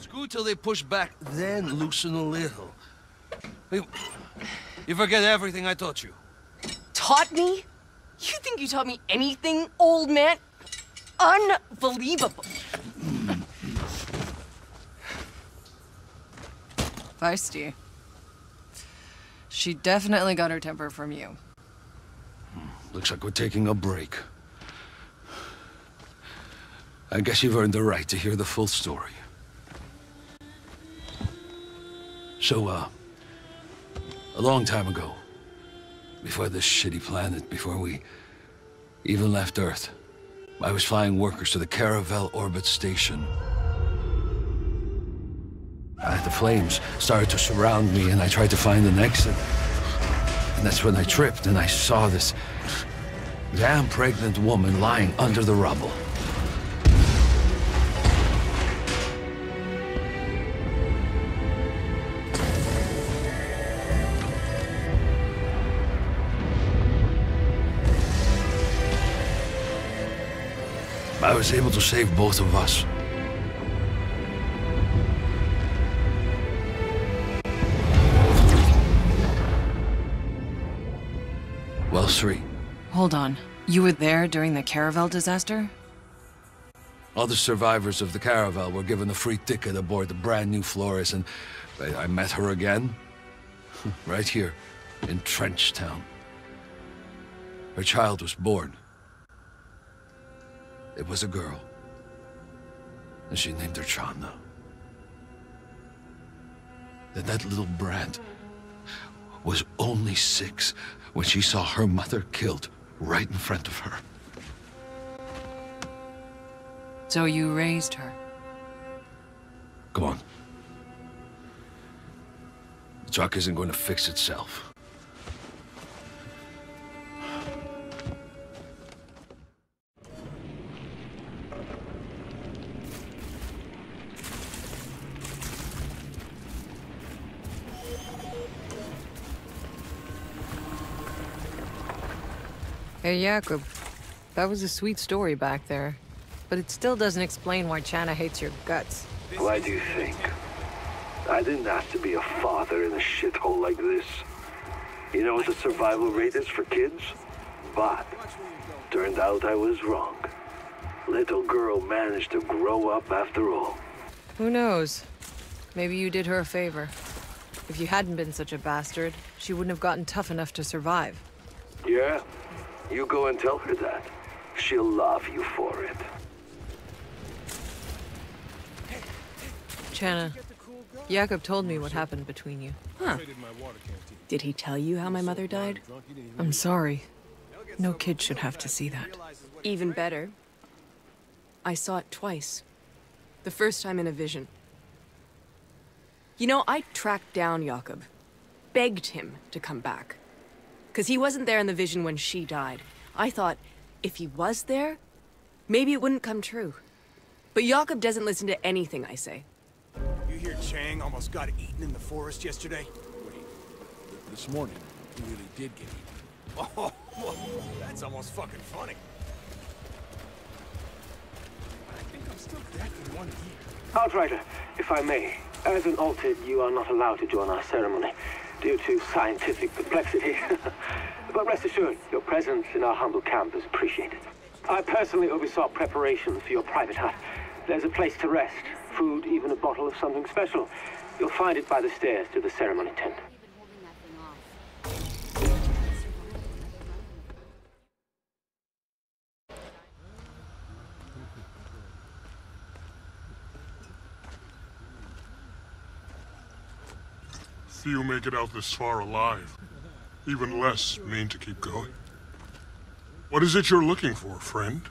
Scoot till they push back, then loosen a little. Hey, You forget everything I taught you. Taught me? You think you taught me anything, old man? Unbelievable. Feisty. She definitely got her temper from you. Hmm, looks like we're taking a break. I guess you've earned the right to hear the full story. So, uh, a long time ago, before this shitty planet, before we even left Earth, I was flying workers to the Caravel Orbit Station. Uh, the flames started to surround me, and I tried to find an exit. And that's when I tripped, and I saw this damn pregnant woman lying under the rubble. I was able to save both of us. Well, Sri, Hold on. You were there during the Caravel disaster? Other survivors of the Caravel were given a free ticket aboard the brand new Flores, and I, I met her again. right here, in Trenchtown. Her child was born. It was a girl. And she named her Channa. Then that little brat was only six when she saw her mother killed right in front of her. So you raised her. Go on. The truck isn't going to fix itself. Hey, Jakob. That was a sweet story back there. But it still doesn't explain why Channa hates your guts. Why do you think? I didn't ask to be a father in a shithole like this. You know what the survival rate is for kids? But turned out I was wrong. Little girl managed to grow up after all. Who knows? Maybe you did her a favor. If you hadn't been such a bastard, she wouldn't have gotten tough enough to survive. Yeah? You go and tell her that. She'll love you for it. Channa, Jakob told me what happened between you. Huh. Did he tell you how my mother died? I'm sorry. No kid should have to see that. Even better. I saw it twice. The first time in a vision. You know, I tracked down Jakob. Begged him to come back. Because he wasn't there in the vision when she died. I thought, if he was there, maybe it wouldn't come true. But Jakob doesn't listen to anything I say. You hear Chang almost got eaten in the forest yesterday? Wait, this morning, he really did get eaten. Oh, that's almost fucking funny. I think I'm still dead in one ear. Outrider, if I may, as an altered, you are not allowed to join our ceremony due to scientific complexity. but rest assured, your presence in our humble camp is appreciated. I personally oversaw preparations for your private hut. There's a place to rest, food, even a bottle of something special. You'll find it by the stairs to the ceremony tent. Few make it out this far alive. Even less mean to keep going. What is it you're looking for, friend?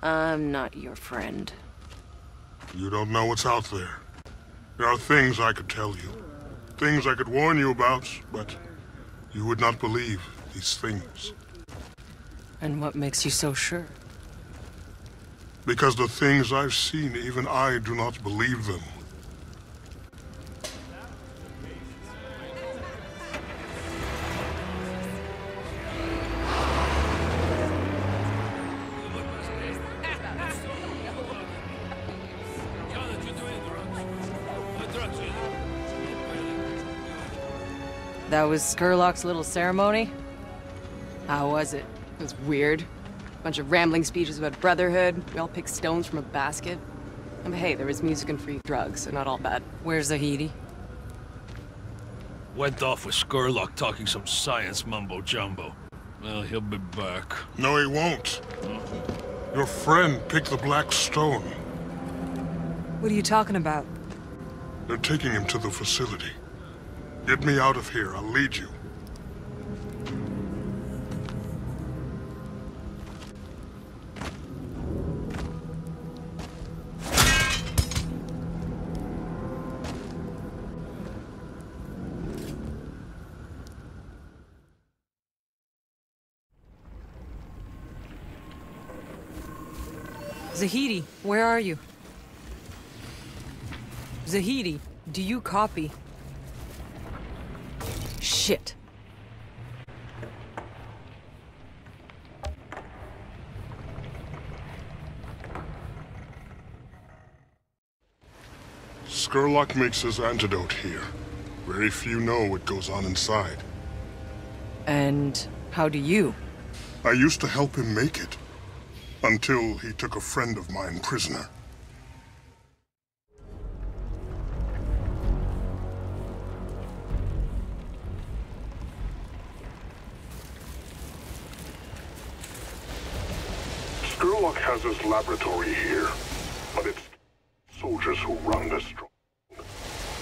I'm not your friend. You don't know what's out there. There are things I could tell you. Things I could warn you about, but you would not believe these things. And what makes you so sure? Because the things I've seen, even I do not believe them. That was Skurlock's little ceremony? How was it? It was weird. Bunch of rambling speeches about brotherhood. We all picked stones from a basket. And hey, there was music and free drugs, so not all bad. Where's Zahedi? Went off with Skurlock talking some science mumbo-jumbo. Well, he'll be back. No, he won't. Your friend picked the Black Stone. What are you talking about? They're taking him to the facility. Get me out of here. I'll lead you. Zahedi, where are you? Zahedi, do you copy? Shit. Skurlock makes his antidote here. Very few know what goes on inside. And how do you? I used to help him make it. Until he took a friend of mine prisoner. Has his laboratory here, but it's soldiers who run this stronghold.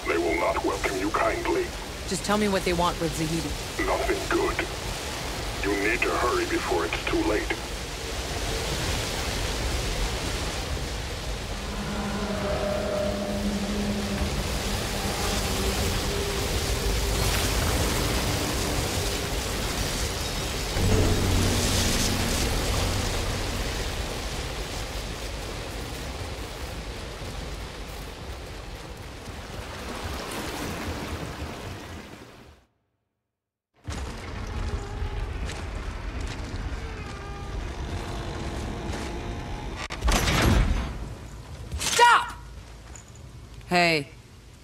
They will not welcome you kindly. Just tell me what they want with Zahedi. Nothing good. You need to hurry before it's too late. Hey,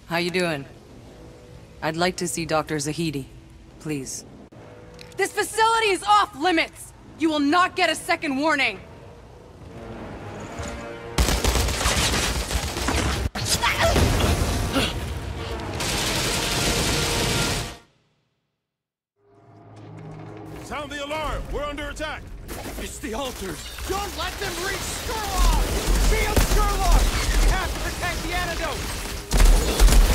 how you doing? I'd like to see Dr. Zahedi, please. This facility is off limits! You will not get a second warning! Sound the alarm! We're under attack! It's the altars. Don't let them reach Skurlock! Shield Skurlock! We to protect the antidote!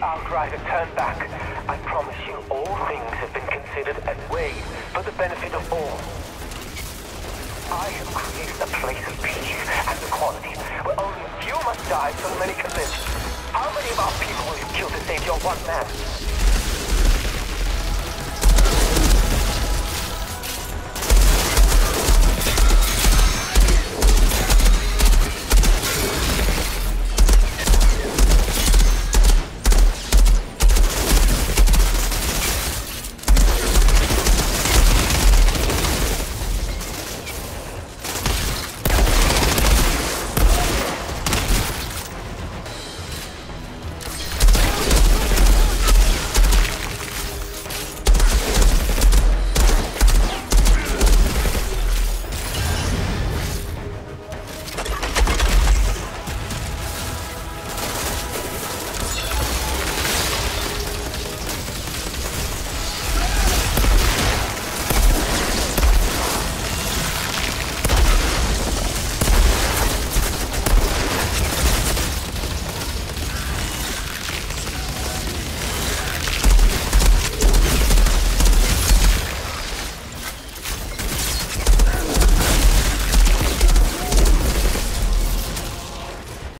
Please, Outrider, turn back. I promise you, all things have been considered and weighed for the benefit of all. I have created a place of peace and equality where only a few must die so many can live. How many of our people will you kill to save your one man?